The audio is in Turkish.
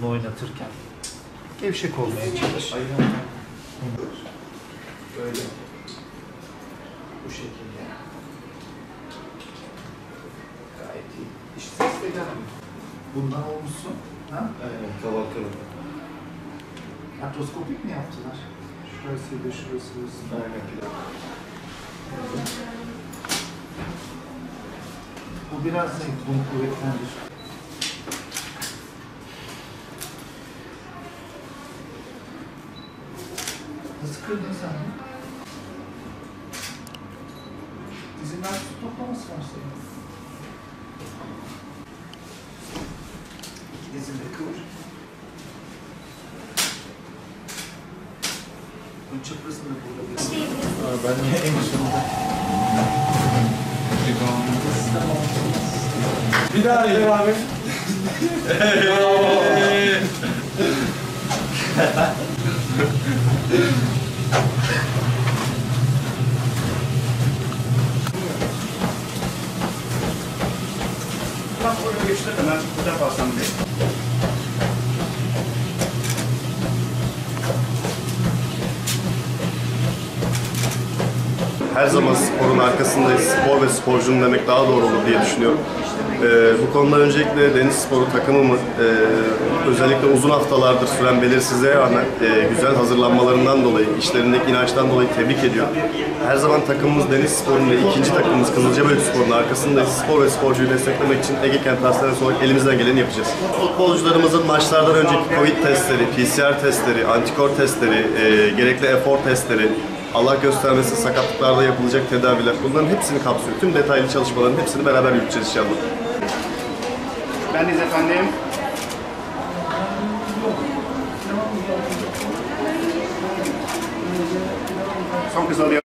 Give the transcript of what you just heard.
topunu oynatırken. Gevşek olmaya çalış. Böyle. Bu şekilde. Gayet iyi. İşte ses de gelmiyor. Bundan olmuşsun. Ha? Aynen, kavalkırım. Artroskopik mi yaptılar? Şurasıydı, şurası, şurası. Aynen. Bu biraz zayıf, bunu kuvvetlendir. Nasıl kırdın sen bunu? Dizinden su toplaması var senin. İki dizini de kıvır. Bunun çaprazını da burada bir... Ben niye en sonunda? Bir daha edelim abi. ま、これが吉高な小高さんです。Her zaman sporun arkasındayız. Spor ve sporcunun demek daha doğru olur diye düşünüyorum. Ee, bu konuda öncelikle deniz sporu takımımı e, özellikle uzun haftalardır süren belirsizliğe rağmen e, güzel hazırlanmalarından dolayı, işlerindeki inançtan dolayı tebrik ediyorum. Her zaman takımımız deniz sporunun ve ikinci takımımız Kızılcabölük sporunun arkasındayız. Spor ve sporcuyu desteklemek için Ege Kent Hastanesi olarak elimizden geleni yapacağız. Futbolcularımızın maçlardan önceki Covid testleri, PCR testleri, antikor testleri, e, gerekli efor testleri, Allah göstermesin sakatlıklarda yapılacak tedaviler bunların hepsini kapsıyor. Tüm detaylı çalışmaların hepsini beraber yürüteceğiz inşallah. Bendeyiz efendim. Son kız alıyor.